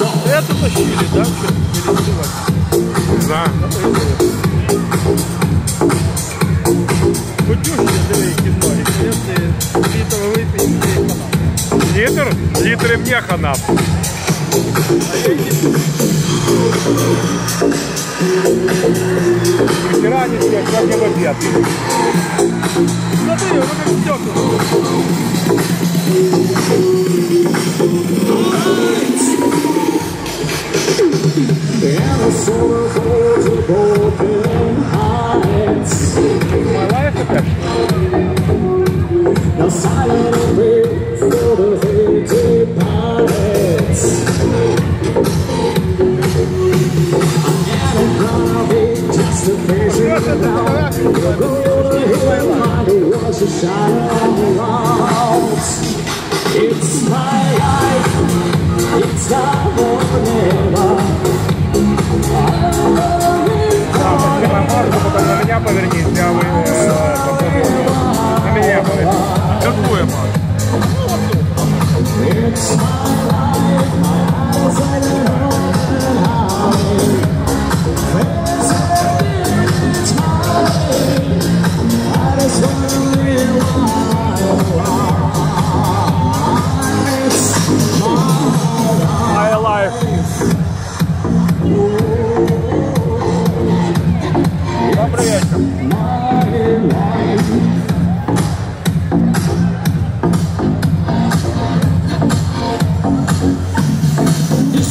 ребята тащили, да? Что перезаливать? Не знаю. Будюшки, диви, які ноги. Якщо літр випій, то є канал. Литр? Литр и мне хана. Вчера не съел, сегодня в обед. Смотри, воно як стекло. It's my life, it's now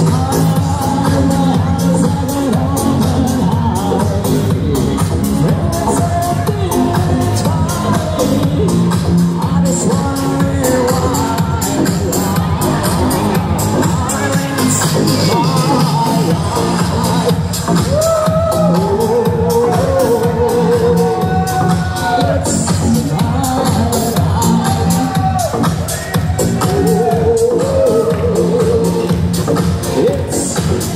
Oh.